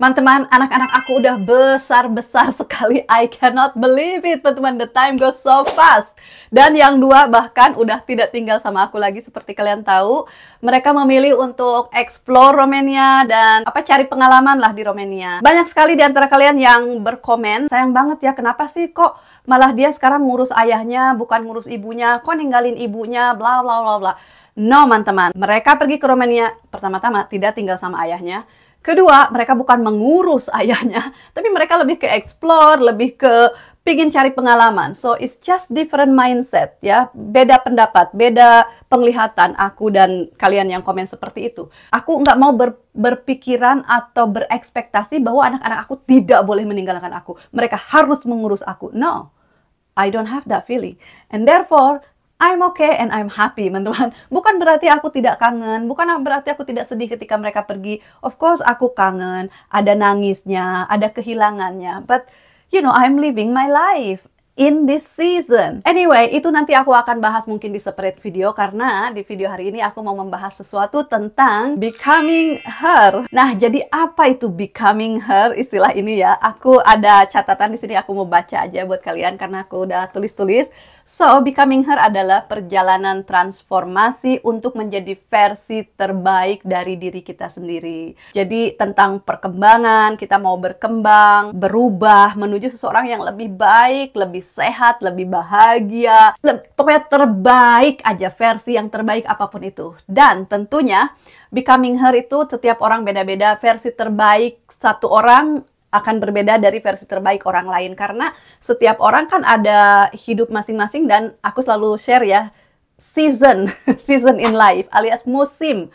Teman-teman, anak-anak aku udah besar-besar sekali. I cannot believe it, teman-teman. The time goes so fast. Dan yang dua bahkan udah tidak tinggal sama aku lagi seperti kalian tahu. Mereka memilih untuk explore Romania dan apa cari pengalaman lah di Romania. Banyak sekali di antara kalian yang berkomen, sayang banget ya kenapa sih kok malah dia sekarang ngurus ayahnya bukan ngurus ibunya, kok ninggalin ibunya, bla bla bla bla. No, teman-teman. Mereka pergi ke Romania pertama-tama tidak tinggal sama ayahnya Kedua, mereka bukan mengurus ayahnya, tapi mereka lebih ke explore, lebih ke pingin cari pengalaman. So it's just different mindset ya, beda pendapat, beda penglihatan aku dan kalian yang komen seperti itu. Aku nggak mau ber, berpikiran atau berekspektasi bahwa anak-anak aku tidak boleh meninggalkan aku. Mereka harus mengurus aku. No, I don't have that feeling. And therefore, I'm okay and I'm happy, teman-teman. Bukan berarti aku tidak kangen, bukan berarti aku tidak sedih ketika mereka pergi. Of course aku kangen, ada nangisnya, ada kehilangannya. But you know, I'm living my life in this season. Anyway, itu nanti aku akan bahas mungkin di separate video karena di video hari ini aku mau membahas sesuatu tentang becoming her. Nah, jadi apa itu becoming her istilah ini ya? Aku ada catatan di sini aku mau baca aja buat kalian karena aku udah tulis-tulis. So, becoming her adalah perjalanan transformasi untuk menjadi versi terbaik dari diri kita sendiri. Jadi tentang perkembangan, kita mau berkembang, berubah menuju seseorang yang lebih baik, lebih sehat, lebih bahagia, le pokoknya terbaik aja versi yang terbaik apa pun itu. Dan tentunya becoming her itu setiap orang beda-beda, versi terbaik satu orang akan berbeda dari versi terbaik orang lain karena setiap orang kan ada hidup masing-masing dan aku selalu share ya season, season in life alias musim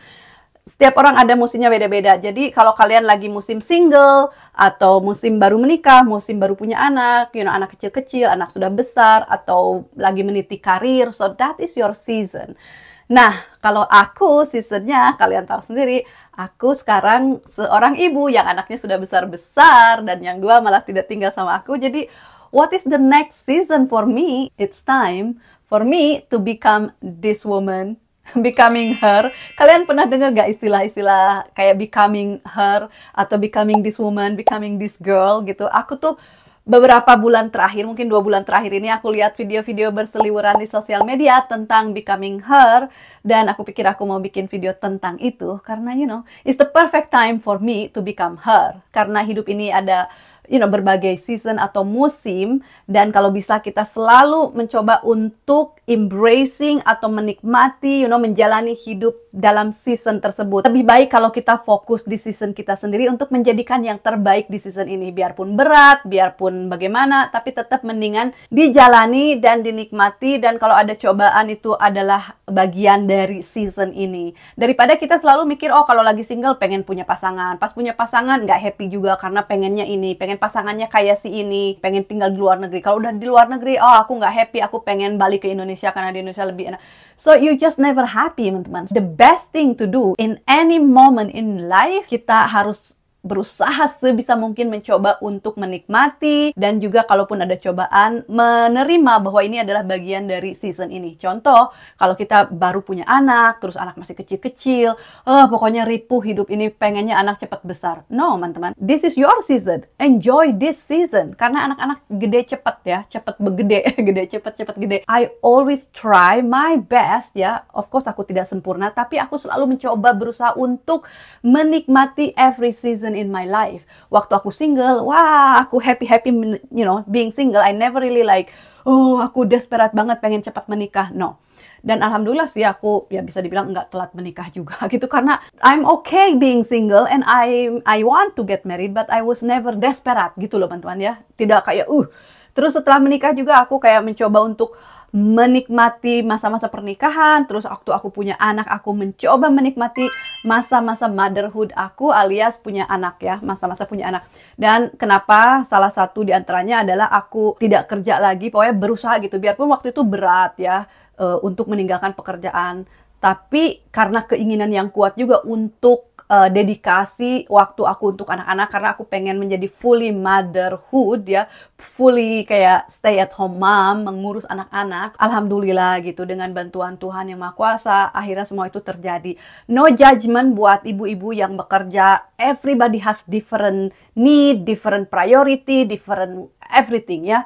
setiap orang ada musimnya beda-beda. Jadi kalau kalian lagi musim single atau musim baru menikah, musim baru punya anak, you know, anak kecil-kecil, anak sudah besar atau lagi meniti karir, so that is your season. Nah, kalau aku seasonnya kalian tahu sendiri, aku sekarang seorang ibu yang anaknya sudah besar-besar dan yang dua malah tidak tinggal sama aku. Jadi, what is the next season for me? It's time for me to become this woman becoming her. Kalian pernah dengar gak istilah-istilah kayak becoming her atau becoming this woman, becoming this girl gitu? Aku tuh beberapa bulan terakhir, mungkin dua bulan terakhir ini aku lihat video-video berseliweran di sosial media tentang becoming her dan aku pikir aku mau bikin video tentang itu karena you know, it's the perfect time for me to become her. Karena hidup ini ada you know berbagai season atau musim dan kalau bisa kita selalu mencoba untuk embracing atau menikmati you know menjalani hidup dalam season tersebut. Lebih baik kalau kita fokus di season kita sendiri untuk menjadikan yang terbaik di season ini biarpun berat, biarpun bagaimana tapi tetap mendingan dijalani dan dinikmati dan kalau ada cobaan itu adalah bagian dari season ini. Daripada kita selalu mikir oh kalau lagi single pengen punya pasangan, pas punya pasangan nggak happy juga karena pengennya ini, pengen pengen pasangannya kayak si ini, pengen tinggal di luar negeri. Kalau udah di luar negeri, oh aku nggak happy, aku pengen balik ke Indonesia karena di Indonesia lebih enak. So you just never happy, teman-teman. The best thing to do in any moment in life, kita harus berusaha sebisa mungkin mencoba untuk menikmati dan juga kalaupun ada cobaan menerima bahwa ini adalah bagian dari season ini. Contoh, kalau kita baru punya anak, terus anak masih kecil-kecil, oh, pokoknya ripuh hidup ini pengennya anak cepat besar. No, teman-teman. This is your season. Enjoy this season. Karena anak-anak gede cepat ya, cepat begede, gede cepat cepat gede. I always try my best ya. Of course aku tidak sempurna, tapi aku selalu mencoba berusaha untuk menikmati every season in my life. Waktu aku single, wah aku happy-happy, you know, being single. I never really like, oh aku desperate banget pengen cepat menikah. No. Dan alhamdulillah sih aku ya bisa dibilang nggak telat menikah juga gitu karena I'm okay being single and I I want to get married but I was never desperate gitu loh teman-teman ya. Tidak kayak uh Terus setelah menikah juga aku kayak mencoba untuk menikmati masa-masa pernikahan, terus waktu aku punya anak, aku mencoba menikmati masa-masa motherhood aku alias punya anak ya, masa-masa punya anak. Dan kenapa salah satu di antaranya adalah aku tidak kerja lagi, pokoknya berusaha gitu, biarpun waktu itu berat ya, uh, untuk meninggalkan pekerjaan tapi karena keinginan yang kuat juga untuk uh, dedikasi waktu aku untuk anak-anak karena aku pengen menjadi fully motherhood ya, fully kayak stay at home mom, mengurus anak-anak. Alhamdulillah gitu dengan bantuan Tuhan yang Maha Kuasa, akhirnya semua itu terjadi. No judgment buat ibu-ibu yang bekerja. Everybody has different need, different priority, different everything ya.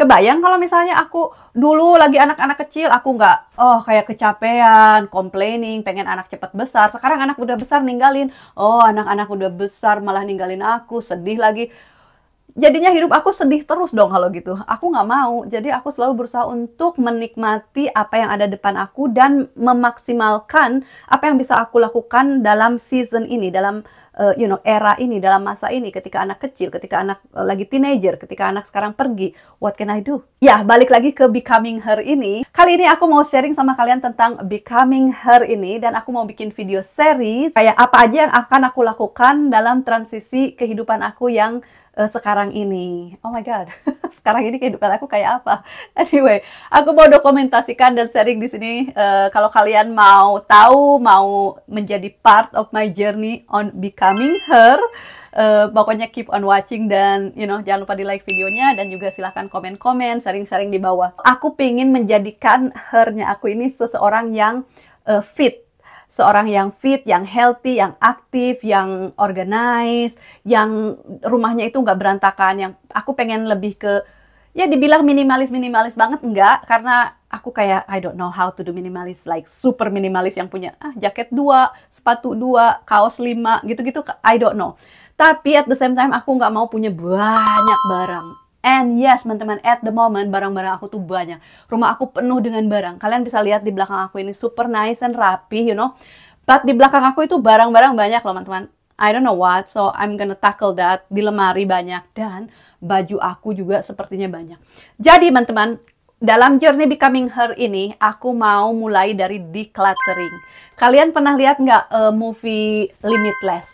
Kebayang kalau misalnya aku dulu lagi anak-anak kecil, aku nggak, oh kayak kecapean, complaining, pengen anak cepet besar. Sekarang anak udah besar ninggalin, oh anak-anak udah besar malah ninggalin aku, sedih lagi. Jadinya hidup aku sedih terus dong kalau gitu. Aku nggak mau. Jadi aku selalu berusaha untuk menikmati apa yang ada depan aku dan memaksimalkan apa yang bisa aku lakukan dalam season ini, dalam uh, you know era ini dalam masa ini ketika anak kecil, ketika anak uh, lagi teenager, ketika anak sekarang pergi, what can I do? Ya, balik lagi ke becoming her ini. Kali ini aku mau sharing sama kalian tentang becoming her ini dan aku mau bikin video series kayak apa aja yang akan aku lakukan dalam transisi kehidupan aku yang uh, sekarang ini. Oh my god, sekarang ini kehidupan aku kayak apa? Anyway, aku mau dokumentasikan dan sharing di sini. Uh, kalau kalian mau tahu, mau menjadi part of my journey on becoming her, uh, pokoknya keep on watching dan you know jangan lupa di like videonya dan juga silahkan komen-komen, sharing-sharing di bawah. Aku pengen menjadikan hernya aku ini seseorang yang uh, fit seorang yang fit, yang healthy, yang aktif, yang organized, yang rumahnya itu nggak berantakan, yang aku pengen lebih ke ya dibilang minimalis minimalis banget enggak karena aku kayak I don't know how to do minimalis like super minimalis yang punya ah jaket dua sepatu dua kaos lima gitu-gitu I don't know. Tapi at the same time aku nggak mau punya banyak barang And yes, teman-teman, at the moment barang-barang aku tuh banyak. Rumah aku penuh dengan barang. Kalian bisa lihat di belakang aku ini super nice and rapi, you know. But di belakang aku itu barang-barang banyak loh, teman-teman. I don't know what, so I'm gonna tackle that. Di lemari banyak dan baju aku juga sepertinya banyak. Jadi, teman-teman, dalam journey becoming her ini, aku mau mulai dari decluttering. Kalian pernah lihat nggak uh, movie Limitless?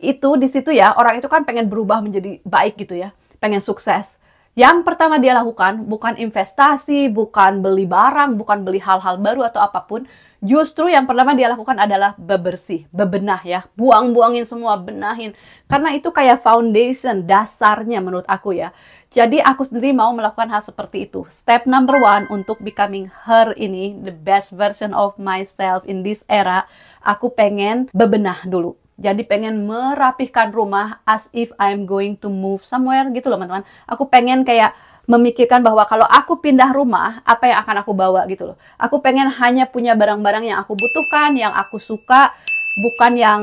Itu di situ ya, orang itu kan pengen berubah menjadi baik gitu ya pengen sukses. Yang pertama dia lakukan bukan investasi, bukan beli barang, bukan beli hal-hal baru atau apa pun. Justru yang pertama dia lakukan adalah bebersih, bebenah ya. Buang-buangin semua, benahin. Karena itu kayak foundation, dasarnya menurut aku ya. Jadi aku sendiri mau melakukan hal seperti itu. Step number one untuk becoming her ini, the best version of myself in this era, aku pengen bebenah dulu jadi pengen merapihkan rumah as if I'm going to move somewhere gitu loh teman-teman. Aku pengen kayak memikirkan bahwa kalau aku pindah rumah, apa yang akan aku bawa gitu loh. Aku pengen hanya punya barang-barang yang aku butuhkan, yang aku suka, bukan yang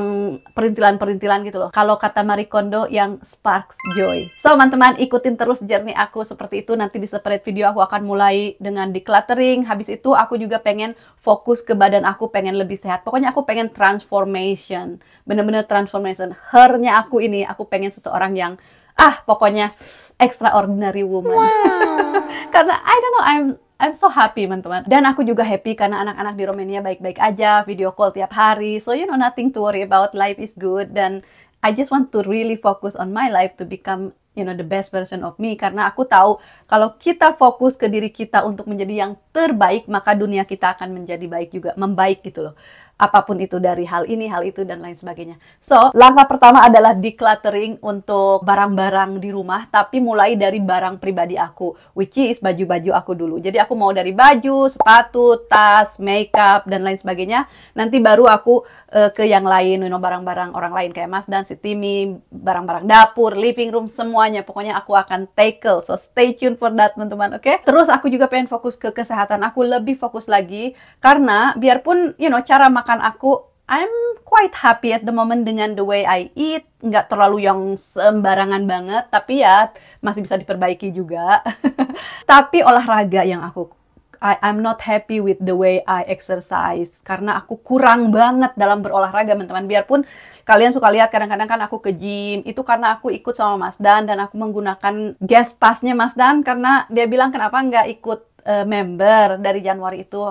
perintilan-perintilan gitu loh. Kalau kata Marie Kondo yang sparks joy. So, teman-teman, ikutin terus journey aku seperti itu. Nanti di separate video aku akan mulai dengan decluttering. Habis itu aku juga pengen fokus ke badan aku, pengen lebih sehat. Pokoknya aku pengen transformation. Bener-bener transformation. Hernya aku ini, aku pengen seseorang yang ah pokoknya extraordinary woman. Wow. Karena I don't know, I'm I'm so happy teman-teman. Dan aku juga happy karena anak-anak di Romania baik-baik aja, video call tiap hari. So you know nothing to worry about, life is good dan I just want to really focus on my life to become you know the best version of me karena aku tahu kalau kita fokus ke diri kita untuk menjadi yang terbaik maka dunia kita akan menjadi baik juga membaik gitu loh apa pun itu dari hal ini, hal itu, dan lain sebagainya. So, langkah pertama adalah decluttering untuk barang-barang di rumah, tapi mulai dari barang pribadi aku, which is baju-baju aku dulu. Jadi aku mau dari baju, sepatu, tas, makeup, dan lain sebagainya. Nanti baru aku uh, ke yang lain, you know, barang-barang orang lain kayak Mas dan si Timmy, barang-barang dapur, living room, semuanya. Pokoknya aku akan tackle. So, stay tuned for that, teman-teman, oke? Okay? Terus aku juga pengen fokus ke kesehatan aku, lebih fokus lagi, karena biarpun, you know, cara makan makan aku I'm quite happy at the moment dengan the way I eat, nggak terlalu yang sembarangan banget, tapi ya masih bisa diperbaiki juga. tapi olahraga yang aku I, I'm not happy with the way I exercise. Karena aku kurang banget dalam berolahraga teman-teman. Biarpun kalian suka lihat kadang-kadang kan aku ke gym. Itu karena aku ikut sama Mas Dan dan aku menggunakan guest passnya Mas Dan. Karena dia bilang kenapa nggak ikut uh, member? Dari Januari itu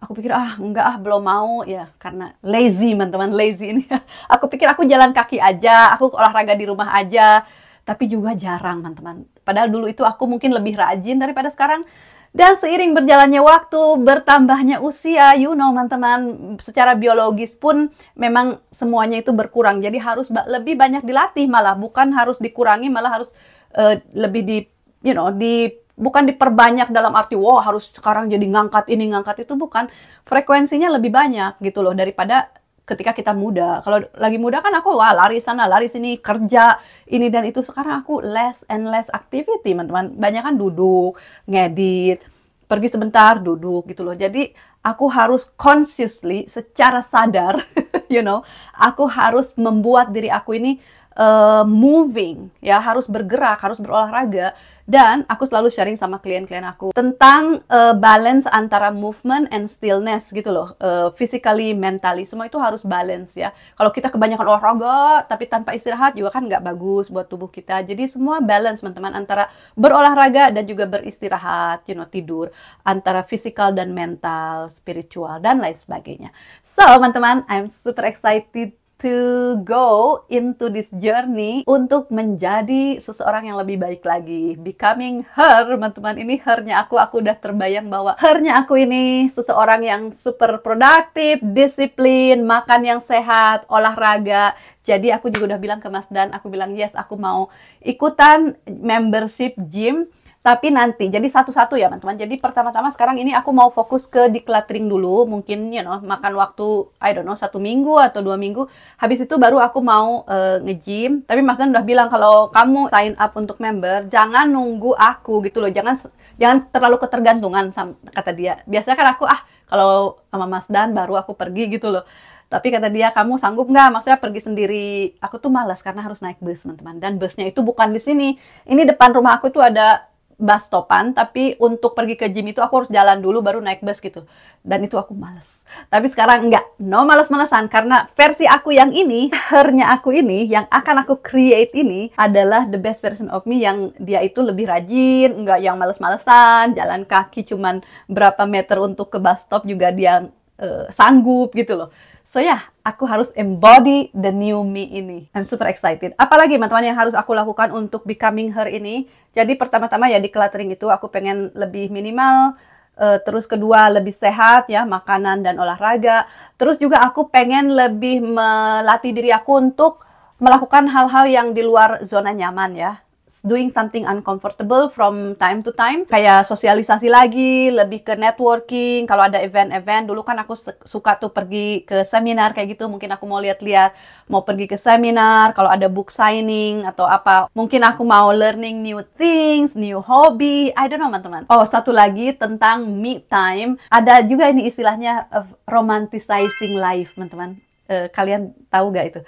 aku pikir ah enggak ah belum mau. Ya karena lazy teman-teman lazy ini. Aku pikir aku jalan kaki aja aku olahraga di rumah aja. Tapi juga jarang teman-teman. Padahal dulu itu aku mungkin lebih rajin daripada sekarang. Dan seiring berjalannya waktu, bertambahnya usia, you know teman-teman, secara biologis pun memang semuanya itu berkurang. Jadi harus lebih banyak dilatih malah, bukan harus dikurangi, malah harus uh, lebih di, you know, di bukan diperbanyak dalam arti wow harus sekarang jadi ngangkat ini ngangkat itu bukan frekuensinya lebih banyak gitu loh daripada ketika kita muda. Kalau lagi muda kan aku wah lari sana, lari sini, kerja ini dan itu. Sekarang aku less and less activity, teman-teman. Banyak kan duduk, ngedit, pergi sebentar, duduk gitu loh. Jadi aku harus consciously secara sadar, you know, aku harus membuat diri aku ini uh, moving ya harus bergerak harus berolahraga dan aku selalu sharing sama klien-klien aku tentang uh, balance antara movement and stillness gitu loh uh, physically mentally. Semua itu harus balance ya. Kalau kita kebanyakan olahraga tapi tanpa istirahat juga kan nggak bagus buat tubuh kita. Jadi semua balance teman-teman antara berolahraga dan juga beristirahat you know tidur antara physical dan mental spiritual dan lain sebagainya. So teman-teman I'm super excited to go into this journey untuk menjadi seseorang yang lebih baik lagi. Becoming her, teman-teman. Ini hernya aku, aku udah terbayang bahwa hernya aku ini seseorang yang super produktif, disiplin, makan yang sehat, olahraga. Jadi aku juga udah bilang ke Mas Dan, aku bilang yes, aku mau ikutan membership gym tapi nanti jadi satu-satu ya teman-teman. Jadi pertama-tama sekarang ini aku mau fokus ke decluttering dulu. Mungkin you know makan waktu I don't know satu minggu atau dua minggu. Habis itu baru aku mau uh, nge-gym. Tapi Mas Dan udah bilang kalau kamu sign up untuk member jangan nunggu aku gitu loh. Jangan jangan terlalu ketergantungan kata dia. Biasanya kan aku ah kalau sama Mas Dan baru aku pergi gitu loh. Tapi kata dia kamu sanggup nggak? Maksudnya pergi sendiri. Aku tuh malas karena harus naik bus teman-teman. Dan busnya itu bukan di sini. Ini depan rumah aku tuh ada bus stopan, tapi untuk pergi ke gym itu aku harus jalan dulu baru naik bus gitu. Dan itu aku males. Tapi sekarang enggak, no males-malesan karena versi aku yang ini, hernya aku ini, yang akan aku create ini adalah the best version of me yang dia itu lebih rajin, enggak yang males-malesan, jalan kaki cuman berapa meter untuk ke bus stop juga dia uh, sanggup gitu loh. So ya, yeah, aku harus embody the new me ini. I'm super excited. Apalagi teman-teman yang harus aku lakukan untuk becoming her ini. Jadi pertama-tama ya di cluttering itu aku pengen lebih minimal. Uh, terus kedua lebih sehat ya, makanan dan olahraga. Terus juga aku pengen lebih melatih diri aku untuk melakukan hal-hal yang di luar zona nyaman ya doing something uncomfortable from time to time. Kayak sosialisasi lagi lebih ke networking. Kalau ada event-event dulu kan aku suka tuh pergi ke seminar kayak gitu. Mungkin aku mau lihat-lihat mau pergi ke seminar. Kalau ada book signing atau apa mungkin aku mau learning new things new hobby. I don't know teman-teman. Oh satu lagi tentang me time. Ada juga ini istilahnya romanticizing life teman-teman. Uh, kalian tahu gak itu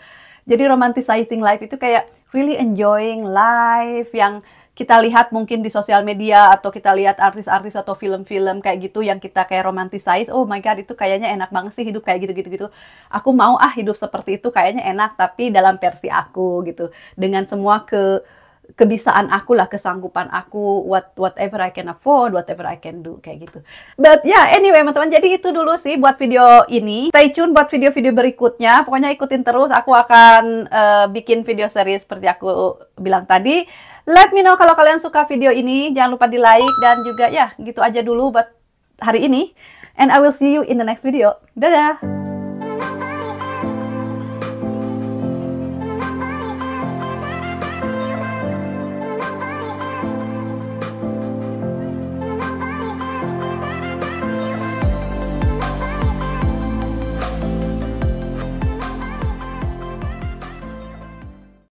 jadi romanticizing life itu kayak really enjoying life yang kita lihat mungkin di sosial media atau kita lihat artis-artis atau film-film kayak gitu yang kita kayak romanticize, oh my god itu kayaknya enak banget sih hidup kayak gitu-gitu gitu. Aku mau ah hidup seperti itu kayaknya enak tapi dalam versi aku gitu. Dengan semua ke kebisaan aku lah, kesanggupan aku, what whatever I can afford, whatever I can do kayak gitu. But ya, yeah, anyway, teman-teman, jadi itu dulu sih buat video ini. Stay tune buat video-video berikutnya. Pokoknya ikutin terus. Aku akan uh, bikin video series seperti aku bilang tadi. Let me know kalau kalian suka video ini. Jangan lupa di like dan juga ya gitu aja dulu buat hari ini. And I will see you in the next video. Dadah!